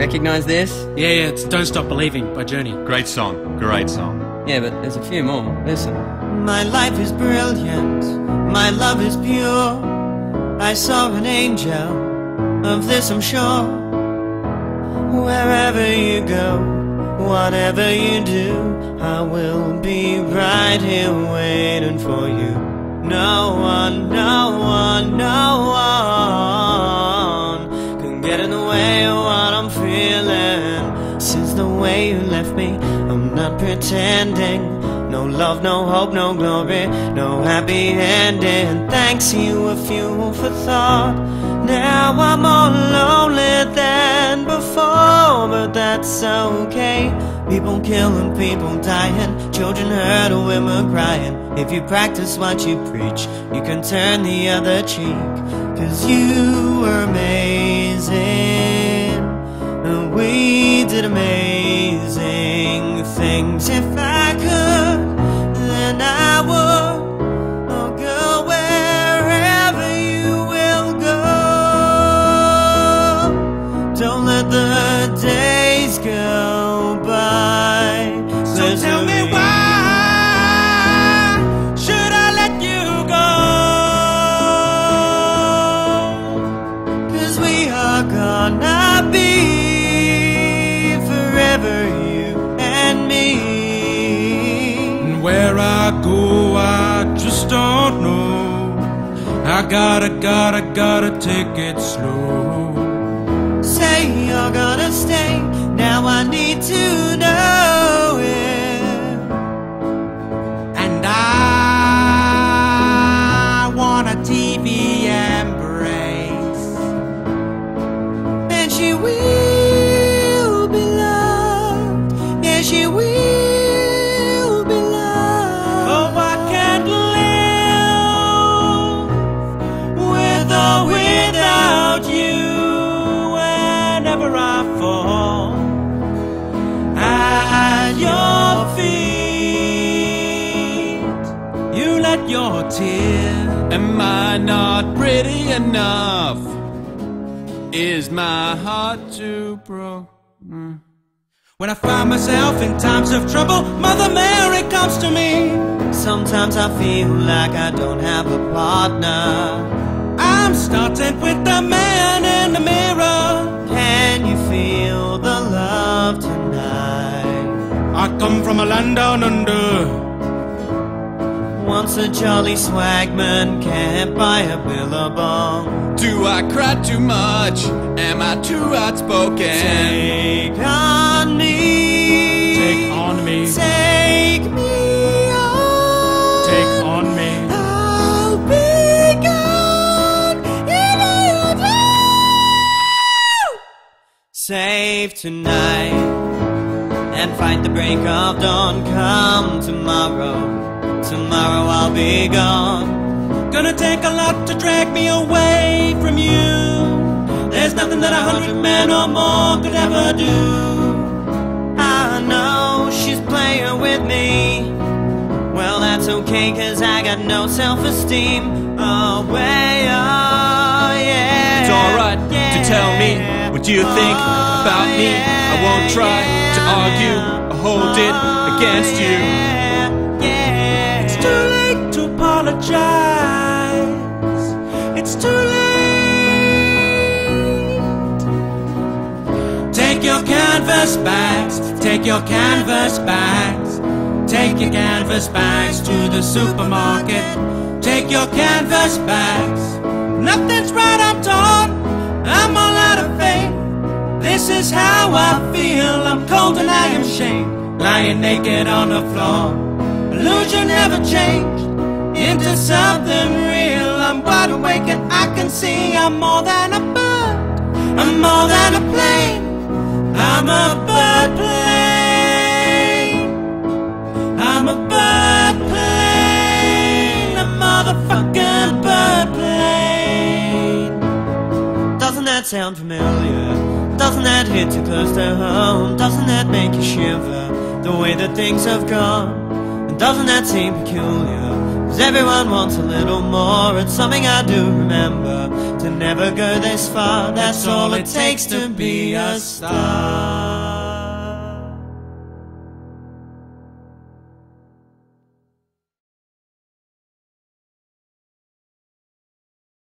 Recognize this? Yeah, yeah, it's Don't Stop Believing by Journey. Great song, great song. Yeah, but there's a few more. Listen. My life is brilliant, my love is pure. I saw an angel, of this I'm sure. Wherever you go, whatever you do, I will be right here waiting for you. No one, no one, no one pretending. No love, no hope, no glory, no happy ending. Thanks you a fuel for thought. Now I'm more lonely than before, but that's okay. People killing, people dying, children hurt, women crying. If you practice what you preach, you can turn the other cheek. Cause you were amazing, days go by. So tell me why should I let you go? Cause we are gonna be forever, you and me. And where I go, I just don't know. I gotta, gotta, gotta take it slow. Say you're gonna stay. Now I need to know it. And I want a TV embrace. And she will be loved. Yeah, she will be loved. Oh, I can't live with or without you. whenever I fall You your tears. Am I not pretty enough? Is my heart too broke? Mm. When I find myself in times of trouble, Mother Mary comes to me. Sometimes I feel like I don't have a partner. I'm starting with the man in the mirror. Can you feel the love tonight? I come from a land down under. Once a jolly swagman can't buy a billabong. Do I cry too much? Am I too outspoken? Take on me. Take on me. Take me on. Take on me. I'll be gone in a day. Save tonight and fight the break of dawn. Come tomorrow, tomorrow I'll be gone. Gonna take a lot to drag me away from you. There's nothing that a hundred men or more could ever do. I know she's playing with me. Well, that's okay, cause I got no self esteem. Oh, way, oh, yeah. It's alright to tell me what you think oh, about me. I won't try to argue or hold it oh, against you. Canvas bags. Take your canvas bags. Take your canvas bags to the supermarket. Take your canvas bags. Nothing's right, I'm taught. I'm all out of faith. This is how I feel. I'm cold and I am shamed. Lying naked on the floor. Illusion never changed into something real. I'm wide awake and I can see I'm more than a bird. I'm more than a plane. I'm a bird plane. I'm a bird plane. A motherfucking bird plane. Doesn't that sound familiar? Doesn't that hit too close to home? Doesn't that make you shiver? The way that things have gone. And doesn't that seem peculiar? Cause everyone wants a little more. It's something I do remember. to never go this far. That's all it takes to be a star.